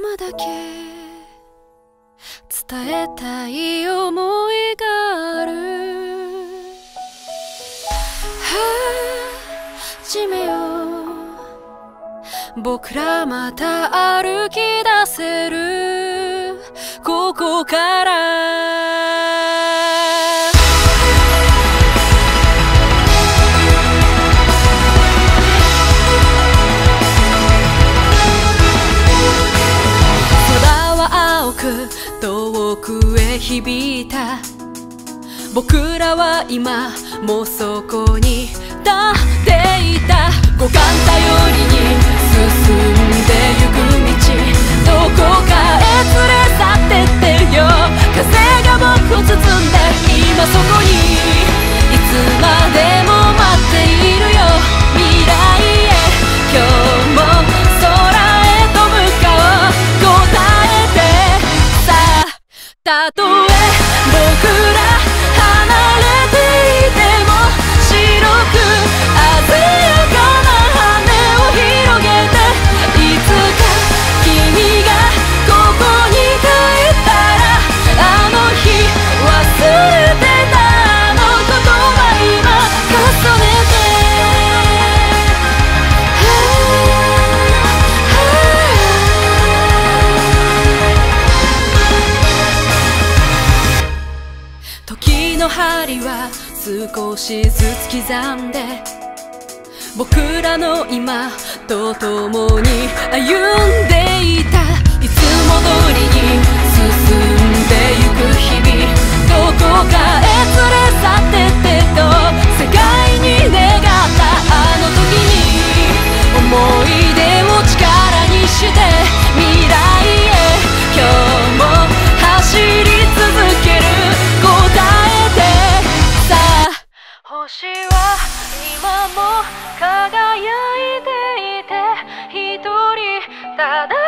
今だけ伝えたい思いがある。始めよう。僕らまた歩き出せる。ここから。遠くへ響いた。僕らは今もうそこ tatuagem. 針は少しずつ刻んで僕らの今と共に歩んでいた。輝いていて一人ただ